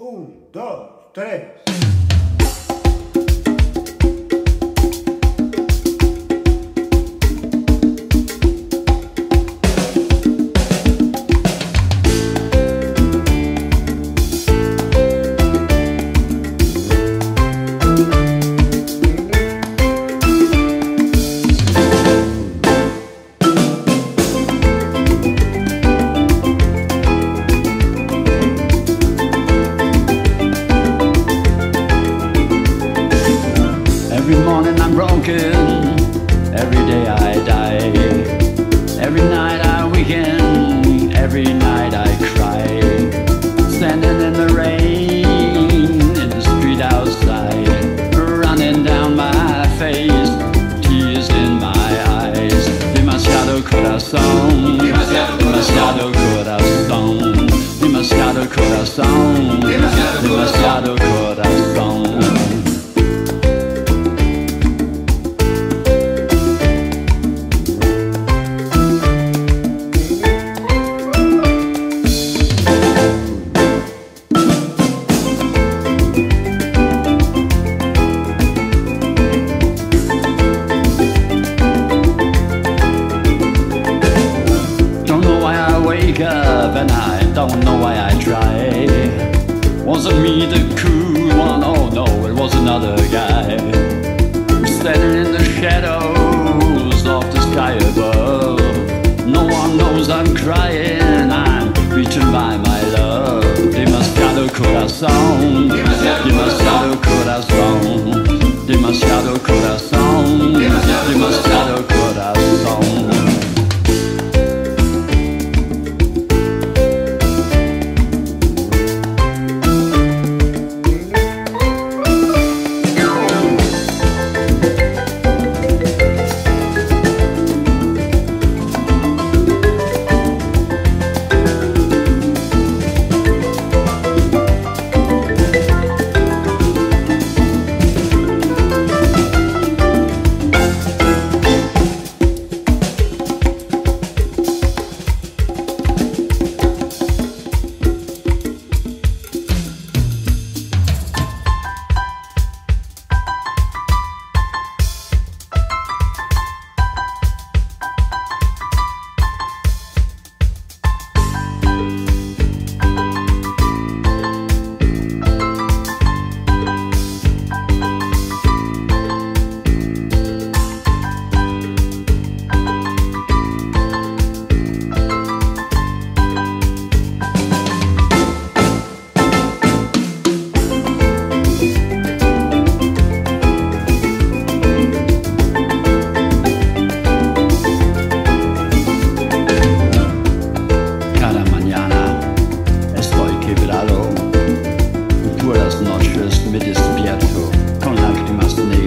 Un, dos, tres. Broken, every day I die. Every night I weaken, every night I cry. Standing in the rain, in the street outside, running down my face, tears in my eyes. Demasiado corazón, demasiado corazón, demasiado corazón, and I don't know why I try. Wasn't me the cool one, oh no, it was another guy. Standing in the shadows of the sky above. No one knows I'm crying, I'm beaten by my love. Demasiado corazón, demasiado corazón Demasiado corazón first, mais bientôt, quand l'âge du master